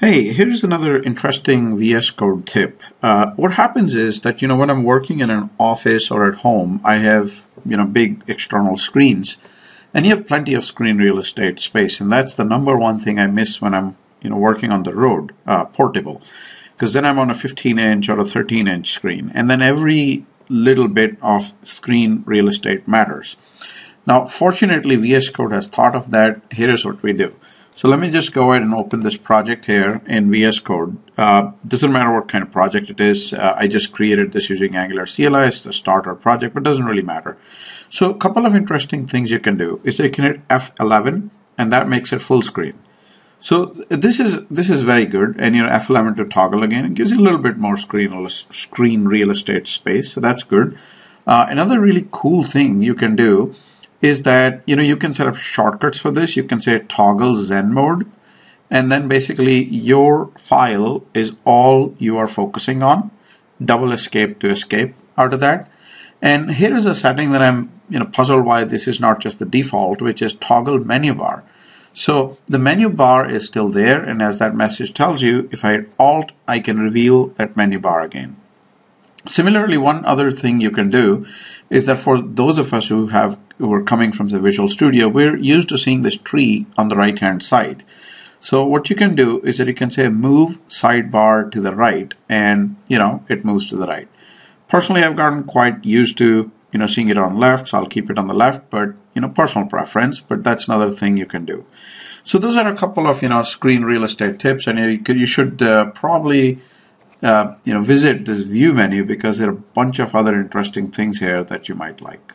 Hey, here's another interesting VS Code tip. Uh, what happens is that, you know, when I'm working in an office or at home, I have, you know, big external screens and you have plenty of screen real estate space. And that's the number one thing I miss when I'm, you know, working on the road, uh, portable. Because then I'm on a 15 inch or a 13 inch screen. And then every little bit of screen real estate matters. Now, fortunately, VS Code has thought of that. Here's what we do. So let me just go ahead and open this project here in VS Code. Uh, doesn't matter what kind of project it is. Uh, I just created this using Angular CLI. It's the starter project, but doesn't really matter. So a couple of interesting things you can do is you can hit F11 and that makes it full screen. So this is this is very good, and you know F11 to toggle again it gives you a little bit more screen screen real estate space, so that's good. Uh, another really cool thing you can do is that you know you can set up shortcuts for this. You can say toggle Zen mode, and then basically your file is all you are focusing on. Double escape to escape out of that. And here is a setting that I'm you know puzzled why this is not just the default, which is toggle menu bar. So the menu bar is still there, and as that message tells you, if I Alt, I can reveal that menu bar again. Similarly, one other thing you can do is that for those of us who have who are coming from the Visual Studio, we're used to seeing this tree on the right hand side. So what you can do is that you can say move sidebar to the right and you know it moves to the right. Personally I've gotten quite used to you know seeing it on left so I'll keep it on the left but you know personal preference but that's another thing you can do. So those are a couple of you know screen real estate tips and you, could, you should uh, probably uh, you know visit this view menu because there are a bunch of other interesting things here that you might like.